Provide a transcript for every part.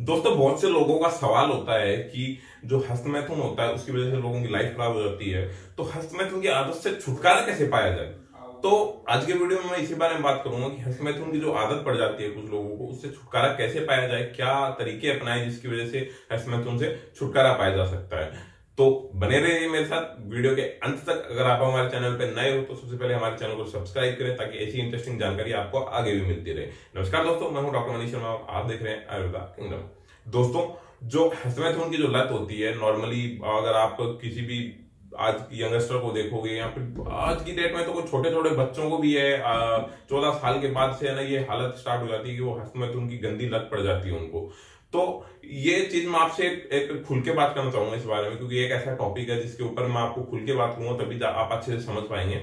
दोस्तों, बहुत से लोगों का सवाल होता है कि जो हस्तमैथुन होता है, उसकी वजह से लोगों की लाइफ खराब हो जाती है। तो हस्तमैथुन की आदत से छुटकारा कैसे पाया जाए? तो आज के वीडियो में मैं इसी बारे में बात करूँगा कि हस्तमैथुन की जो आदत पड़ जाती है कुछ लोगों को, उससे छुटकारा कैसे पाया जाए, क्या तरीके अपनाए जिसकी वजह से हस्तमैथुन से छुटकारा पाया जा सकता है। तो बने रहिए मेरे साथ। वीडियो के अंत तक अगर आप हमारे चैनल पर नए हो तो सबसे पहले हमारे चैनल को सब्सक्राइब करें, ताकि ऐसी इंटरेस्टिंग जानकारी आपको आगे भी मिलती रहे। नमस्कार दोस्तों, मैं हूँ डॉक्टर मनीष शर्मा, आप देख रहे हैं आयुर्वेदा किंगडम। दोस्तों, जो हस्तमैथुन की जो लत होती है नॉर्मली अगर आप किसी भी आज यंगस्टर को देखोगे, या फिर आज की डेट में तो कुछ छोटे छोटे बच्चों को भी है चौदह साल के बाद से है ना, ये हालत स्टार्ट हो जाती है कि वो हस्तमैथुन की गंदी लत पड़ जाती है उनको। तो ये चीज़ मैं आपसे एक खुल के बात करना चाहूँगा इस बारे में, क्योंकि एक ऐसा टॉपिक है जिसके ऊपर मैं आपको खुल के बात करूँगा, तभी आप अच्छे से समझ पाएँगे।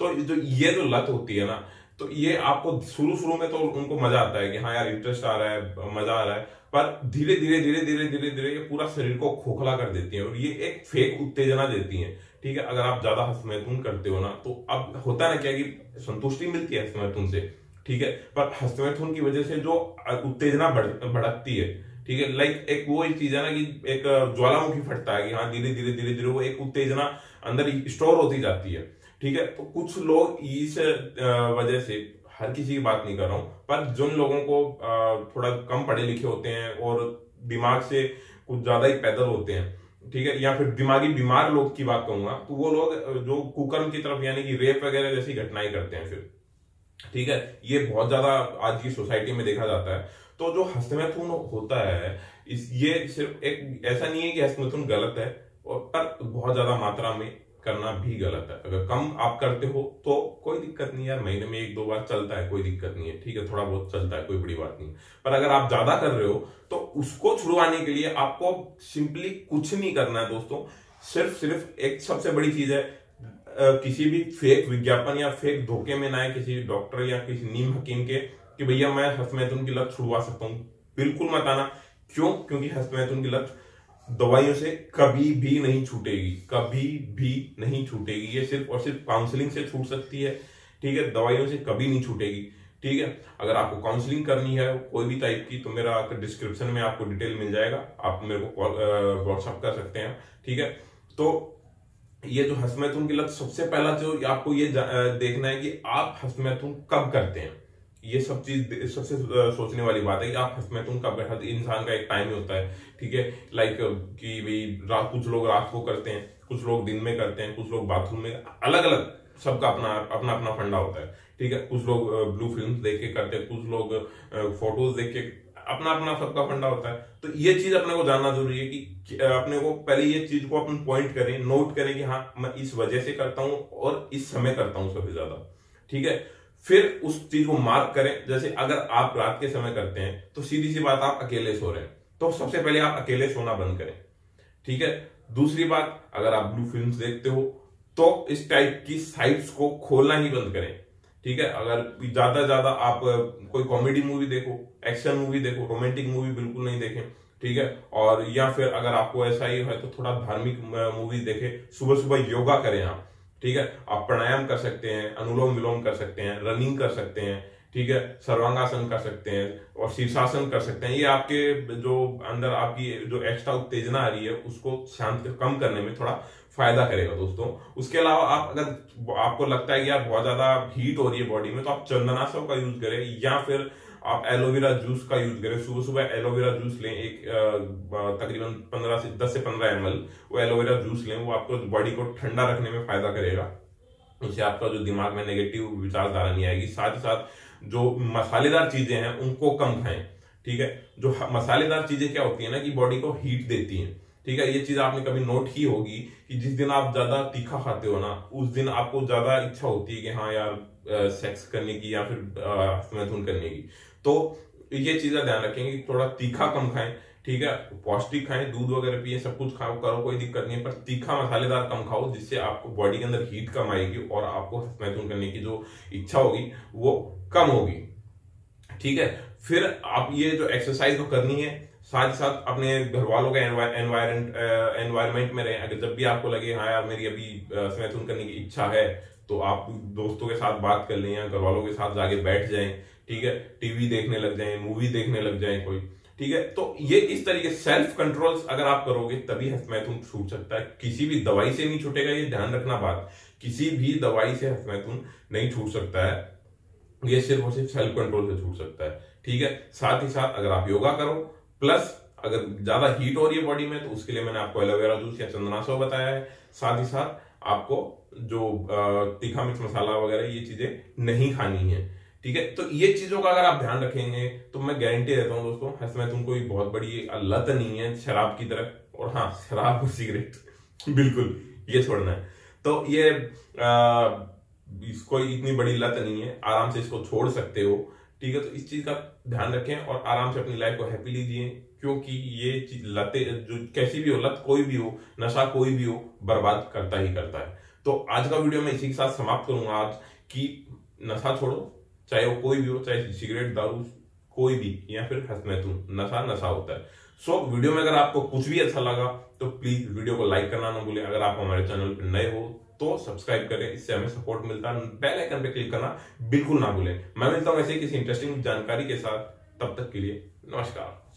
तो जो, ये जो लत होती है ना तो ये आपको शुरू शुरू में तो उनको मज़ा आता है कि हाँ यार इंटरेस्ट आ रहा है, मज़ा आ रहा है, पर धीरे धीरे धीरे धीरे धीरे धीरे ये पूरा शरीर को खोखला कर देती है, और ये एक फेक उत्तेजना देती है। ठीक है, अगर आप ज़्यादा हस्तमैथुन करते हो ना तो अब होता है ना क्या कि संतुष्टि मिलती है हस्तमैथुन से, ठीक है? पर हस्तमैथुन की वजह से जो उत्तेजना भड़कती है ठीक है लाइक एक वो एक चीज़ है ना कि एक ज्वालामुखी फटता है कि हाँ धीरे धीरे धीरे धीरे वो एक उत्तेजना अंदर स्टोर होती जाती है। ठीक है तो कुछ लोग इस वजह से हर किसी की बात नहीं कर रहा हूँ, पर जिन लोगों को थोड़ा कम पढ़े लिखे होते हैं और दिमाग से कुछ ज़्यादा ही पैदल होते हैं, ठीक है, या फिर दिमागी बीमार लोग की बात कहूँगा तो वो लोग जो कुकर्म की तरफ़ यानी कि रेप वगैरह जैसी घटनाएँ करते हैं फिर, ठीक है, ये बहुत ज़्यादा आज की सोसाइटी में देखा जाता है। तो जो हस्तमैथुन होता है, इस, ये सिर्फ़ एक, ऐसा नहीं है कि हस्तमैथुन गलत है, और पर बहुत ज़्यादा मात्रा में करना भी गलत है। अगर कम आप करते हो तो कोई दिक्कत नहीं यार, महीने में एक दो बार चलता है, कोई दिक्कत नहीं है, ठीक है, थोड़ा बहुत चलता है, कोई बड़ी बात नहीं पर अगर आप ज़्यादा कर रहे हो तो उसको छुड़वाने के लिए आपको सिंपली कुछ नहीं करना है दोस्तों। सिर्फ़ सिर्फ़ एक सबसे बड़ी चीज़ है किसी भी फेक विज्ञापन या फेक धोखे में ना किसी डॉक्टर या किसी नीम हकीम के कि भैया मैं हस्तमैथुन की लत छुड़वा सकता हूँ। बिल्कुल मत आना। क्यों? क्योंकि हस्तमैथुन की लत दवाइयों से कभी भी नहीं छूटेगी। कभी भी नहीं छूटेगी। ये सिर्फ़ और सिर्फ़ काउंसलिंग से छूट सकती है। ठीक है? दवाइयों से कभी नहीं छूटेगी। ठीक है? अगर आपको काउंसलिंग करनी है कोई भी टाइप की तो मेरा डिस्क्रिप्शन में आपको डिटेल मिल जाएगा। आप मेरे को व्हाट्सअप कर सकते हैं। ठीक है? तो ये जो हस्तमैथुन की लत, सबसे पहला जो आपको ये देखना है कि आप हस्तमैथुन कब करते हैं। ये सब चीज़ सबसे सोचने वाली बात है कि आप हस्तमैथुन का हर इंसान का एक टाइम ही होता है, ठीक है? लाइक कि भाई, रात, कुछ लोग रात को करते हैं, कुछ लोग दिन में करते हैं, कुछ लोग बाथरूम में अलग अलग सबका अपना अपना अपना फंडा होता है, ठीक है? कुछ लोग ब्लू फ़िल्म देख के करते हैं, कुछ लोग फ़ोटोज़ देख के, अपना अपना सबका फंडा होता है। तो ये चीज़ अपने को जानना ज़रूरी है कि अपने को पहले ये चीज़ को अपन पॉइंट करें नोट करें कि हाँ मैं इस वजह से करता हूँ और इस समय करता हूँ सबसे ज़्यादा, ठीक है? फिर उस चीज़ को मार्क करें। जैसे अगर आप रात के समय करते हैं तो सीधी सी बात, आप अकेले सो रहे हैं। तो सबसे पहले आप अकेले सोना बंद करें। ठीक है? दूसरी बात, अगर आप ब्लू फ़िल्म देखते हो तो इस टाइप की साइट्स को खोलना ही बंद करें। ठीक है? अगर ज़्यादा ज़्यादा आप कोई कॉमेडी मूवी देखो एक्शन मूवी देखो रोमांटिक मूवी बिल्कुल नहीं देखें। ठीक है? और या फिर अगर आपको ऐसा ही है तो थोड़ा धार्मिक मूवी देखें। सुबह सुबह योगा करें आप। ठीक है? आप प्राणायाम कर सकते हैं, अनुलोम विलोम कर सकते हैं रनिंग कर सकते हैं, ठीक है? सर्वांगासन कर सकते हैं और शीर्षासन कर सकते हैं। ये आपके जो अंदर आपकी जो एक्स्ट्रा उत्तेजना आ रही है, उसको शांत कम करने में थोड़ा फ़ायदा करेगा दोस्तों। उसके अलावा आप अगर आपको लगता है कि यार बहुत ज़्यादा हीट हो रही है बॉडी में तो आप चंदनासव का यूज़ करें या फिर आप एलोवेरा जूस का यूज़ करें। सुबह सुबह एलोवेरा जूस लें, एक तकरीबन पंद्रह से दस से पंद्रह एम वो एलोवेरा जूस लें, वो आपको बॉडी को ठंडा रखने में फ़ायदा करेगा। उससे आपका जो दिमाग में नेगेटिव विचारधारा नहीं आएगी। साथ ही साथ जो मसालेदार चीज़ें हैं, उनको कम खाएँ, ठीक है? जो मसालेदार चीज़ें क्या होती है ना कि बॉडी को हीट देती हैं, ठीक है? ये चीज़ आपने कभी नोट की होगी कि जिस दिन आप ज़्यादा तीखा खाते हो ना, उस दिन आपको ज़्यादा इच्छा होती है कि हाँ यार सेक्स करने की या फिर मैथुन करने की। तो ये चीज़ें ध्यान रखेंगे थोड़ा तीखा कम खाएँ, ठीक है? पौष्टिक खाएँ, दूध वगैरह पिए, सब कुछ खाओ, करो, कोई दिक्कत नहीं है, पर तीखा मसालेदार कम खाओ, जिससे आपको बॉडी के अंदर हीट कम आएगी और आपको मैथुन करने की जो इच्छा होगी, वो कम होगी। ठीक है? फिर आप ये जो एक्सरसाइज तो करनी है साथ साथ अपने घर वालों का एनवायरमेंट में रहे। अगर जब भी आपको लगे हाँ यार, मेरी अभी मैथुन करने की इच्छा है तो आप दोस्तों के साथ बात कर लें या घर वालों के साथ जाके बैठ जाएँ, ठीक है? टीवी देखने लग जाए मूवी देखने लग जाए कोई, ठीक है? तो ये इस तरीके सेल्फ कंट्रोल अगर आप करोगे, तभी हस्तमैथुन छूट सकता है। किसी भी दवाई से नहीं छूटेगा, ये ध्यान रखना बात। किसी भी दवाई से हस्तमैथुन नहीं छूट सकता है। ये सिर्फ़ और सिर्फ़ सेल्फ कंट्रोल से छूट सकता है, ठीक है? साथ ही साथ अगर आप योगा करो प्लस अगर ज़्यादा हीट हो रही है बॉडी में तो उसके लिए मैंने आपको एलोवेरा जूस या चंदनासो बताया है। साथ ही साथ आपको जो तीखा मिर्च मसाला वगैरह ये चीज़ें नहीं खानी है। ठीक है? तो ये चीज़ों का अगर आप ध्यान रखेंगे तो मैं गारंटी देता हूँ दोस्तों हंस में तुमको बहुत बड़ी लत नहीं है शराब की तरफ़ और हाँ शराब और सिगरेट। बिल्कुल ये छोड़ना है। तो ये आ, इसको इतनी बड़ी लत नहीं है आराम से इसको छोड़ सकते हो। ठीक है? तो इस चीज़ का ध्यान रखें और आराम से अपनी लाइफ को हैप्पी लीजिए। क्योंकि ये चीज़ लते जो कैसी भी हो लत कोई भी हो नशा कोई भी हो बर्बाद करता ही करता है। तो आज का वीडियो मैं इसी के साथ समाप्त करूँगा आज कि नशा छोड़ो चाहे वो कोई भी हो चाहे सिगरेट दारू कोई भी या फिर हसमैतून नशा नशा होता है। सो so, वीडियो में अगर आपको कुछ भी अच्छा लगा तो प्लीज़ वीडियो को लाइक करना ना भूलें। अगर आप हमारे चैनल पर नए हो तो सब्सक्राइब करें। इससे हमें सपोर्ट मिलता है। बेल आइकन पे क्लिक करना बिल्कुल ना भूलें। मैं मिलता हूँ ऐसे किसी इंटरेस्टिंग जानकारी के साथ। तब तक के लिए नमस्कार।